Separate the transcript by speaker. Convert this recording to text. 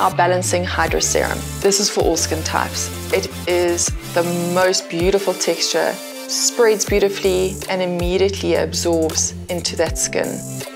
Speaker 1: our Balancing Hydra Serum. This is for all skin types. It is the most beautiful texture, spreads beautifully and immediately absorbs into that skin.